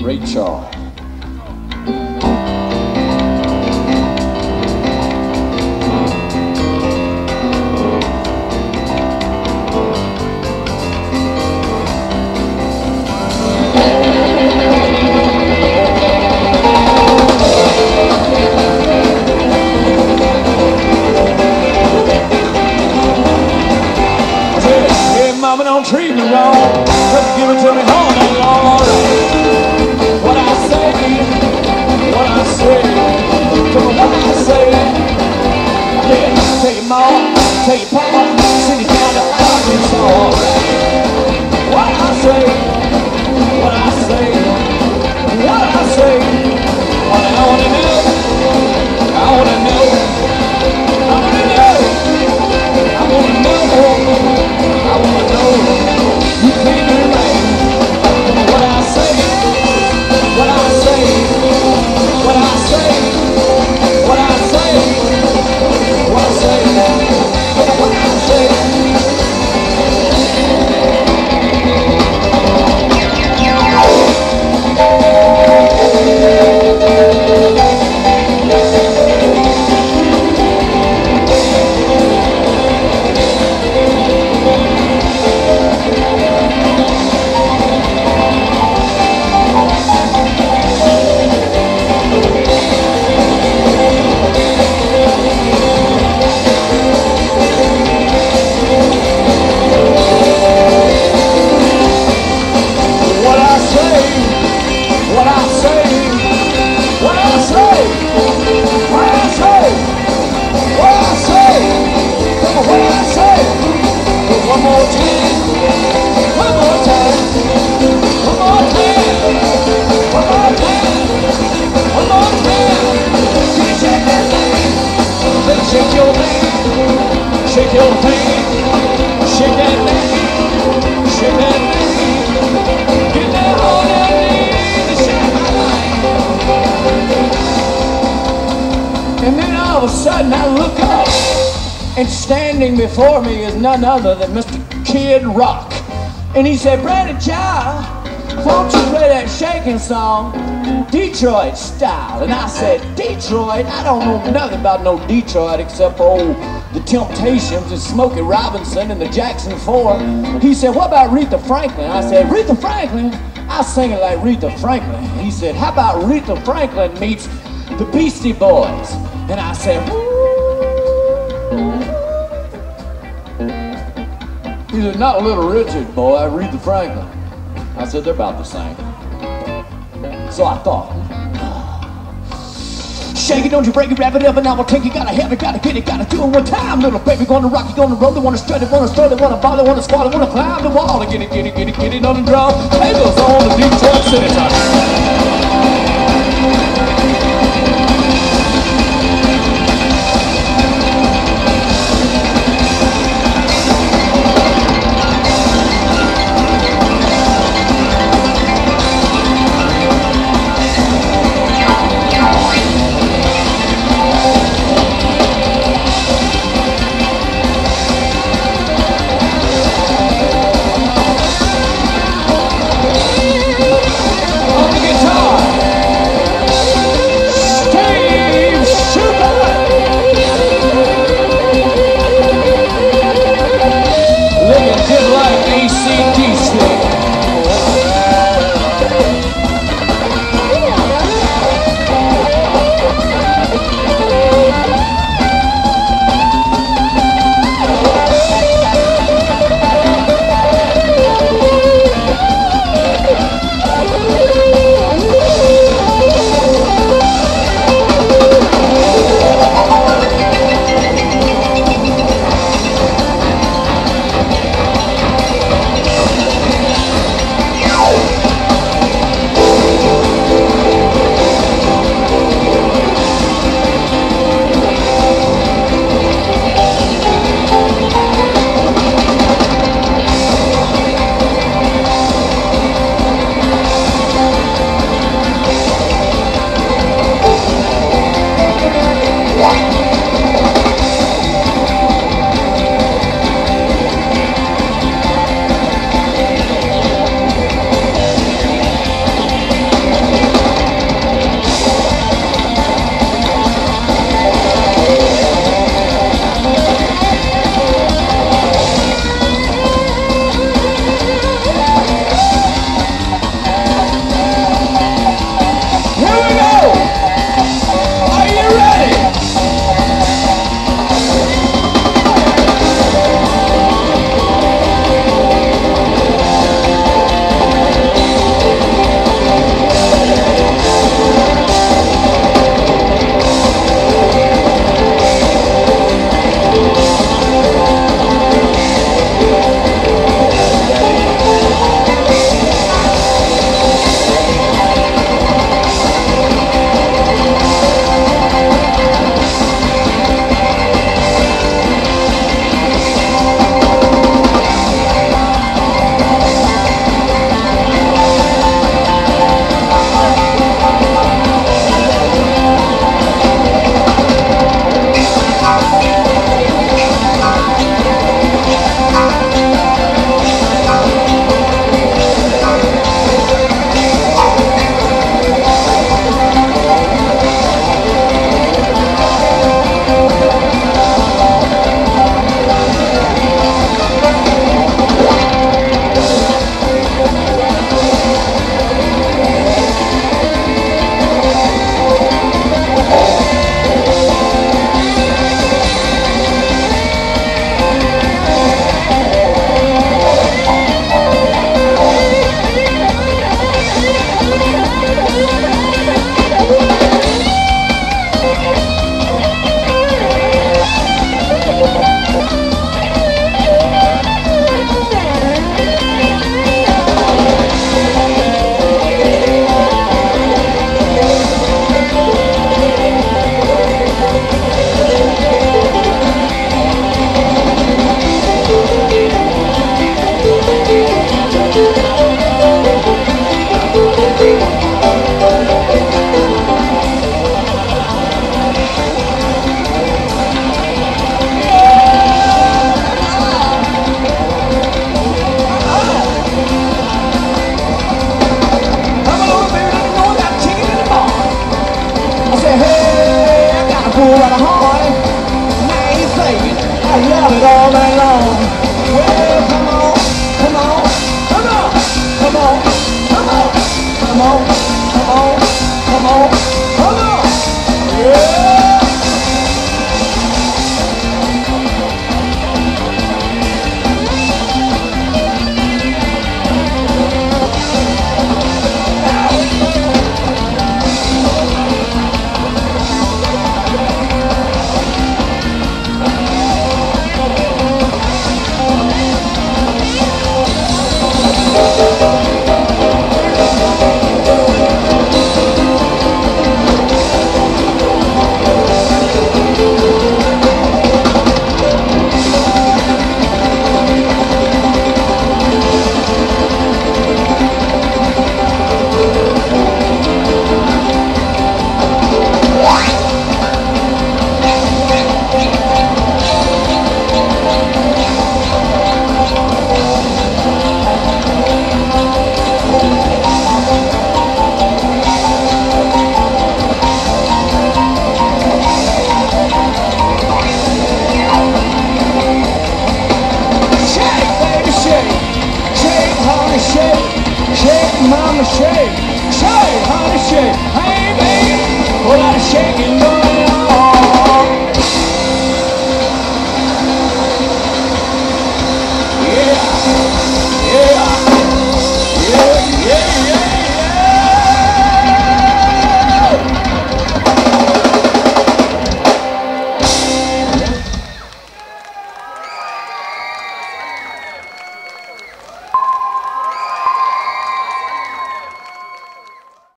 Ray It to me sudden I look up, and standing before me is none other than Mr. Kid Rock. And he said, Brandon Child, won't you play that shaking song, Detroit style? And I said, Detroit? I don't know nothing about no Detroit except for old the Temptations and Smokey Robinson and the Jackson Four. He said, What about Aretha Franklin? I said, Aretha Franklin? I sing it like Aretha Franklin. He said, How about Aretha Franklin meets the Beastie Boys? And I said, Ooh. He said, Not Little Richard, boy, Aretha Franklin. I said, They're about the same. So I thought, Shake it, don't you break it, wrap it up, and I will take it. Gotta have it, gotta get it, gotta do it one time. Little baby, gonna rock it, gonna roll it, wanna strut it, wanna start it, wanna it, wanna squat it, wanna climb the wall, get it, get it, get it, get it on the drum. Tables on the Detroit time. Shea.